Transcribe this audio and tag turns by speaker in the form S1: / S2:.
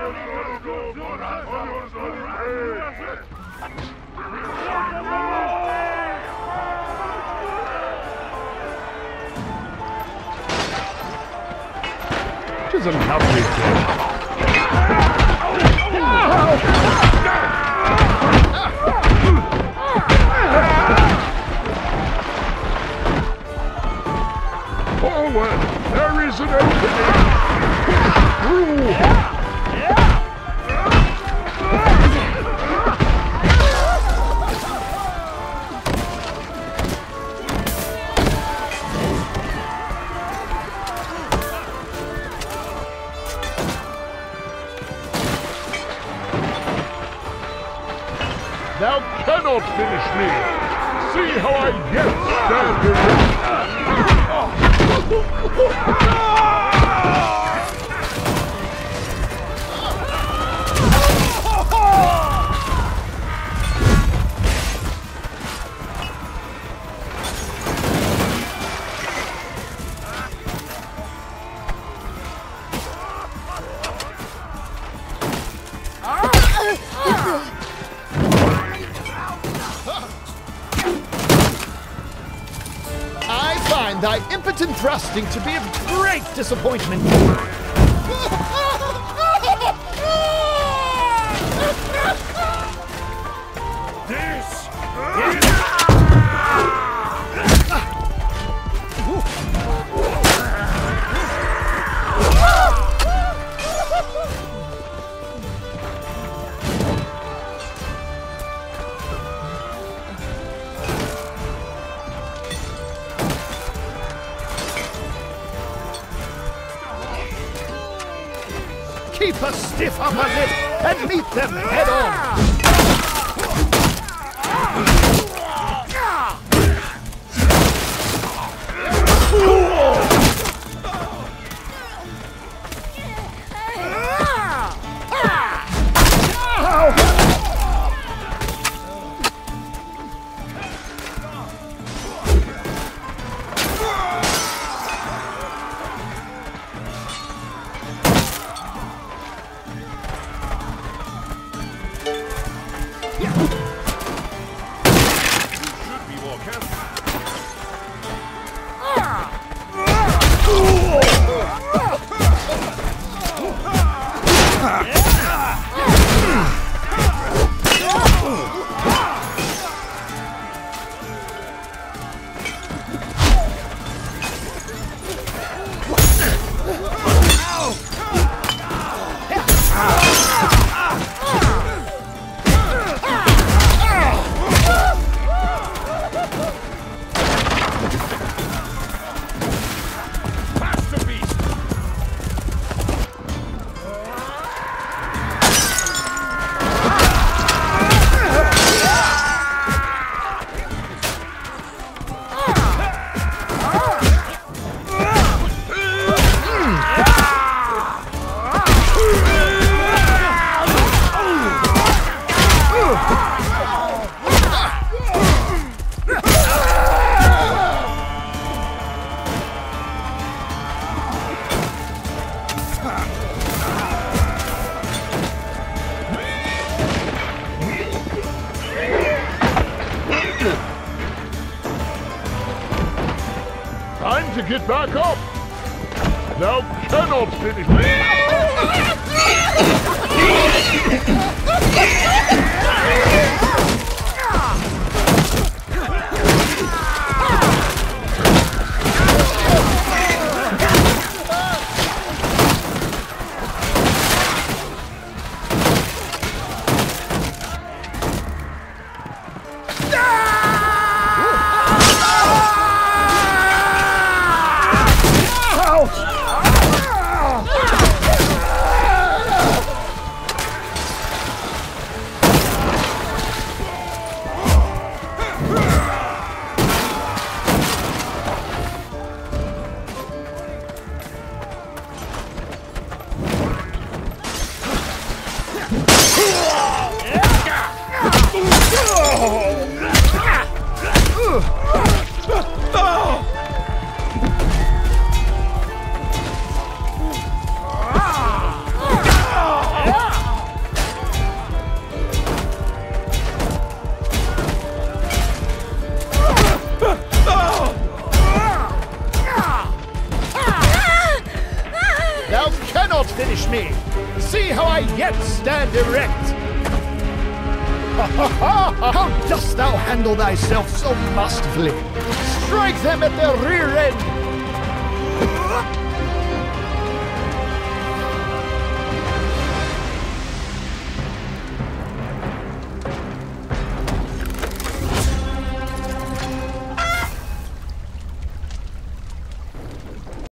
S1: Tis a lovely day. Forward! There is an opening! Through! Thou cannot finish me! See how I yet stand erect!
S2: Find thy impotent thrusting to be of great disappointment.
S3: This
S2: Keep a stiff upper lip and meet them head on.
S1: Time to get back up! Thou cannot finish me! me. See how I yet stand erect. How dost thou handle thyself so masterfully? Strike them at the rear end